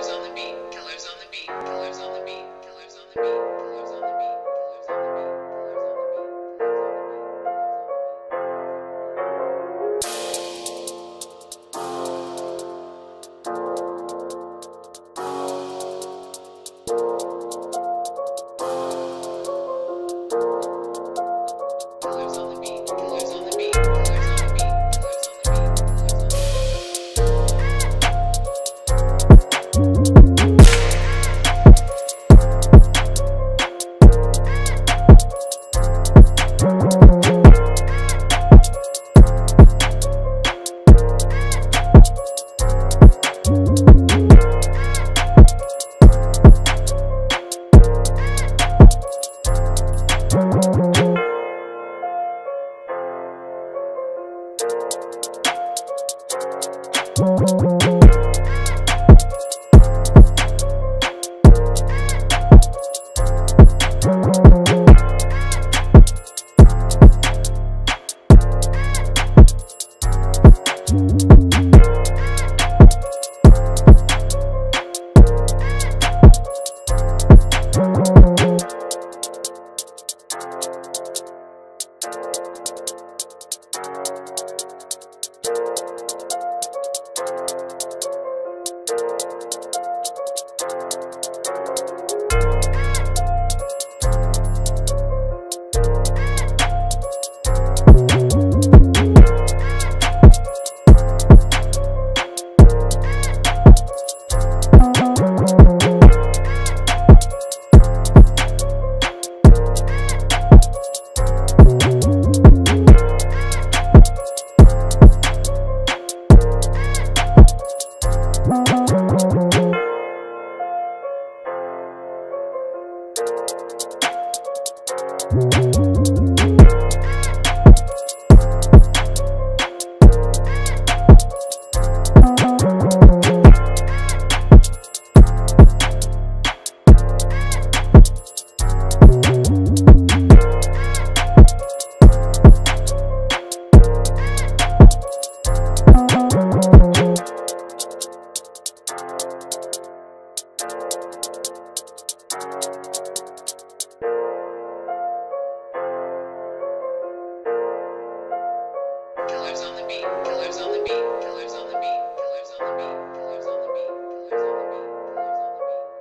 Killerz on the beat. Killerz on the beat.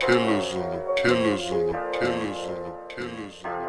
Killerz and the Killerz and the Killerz and the Killerz on the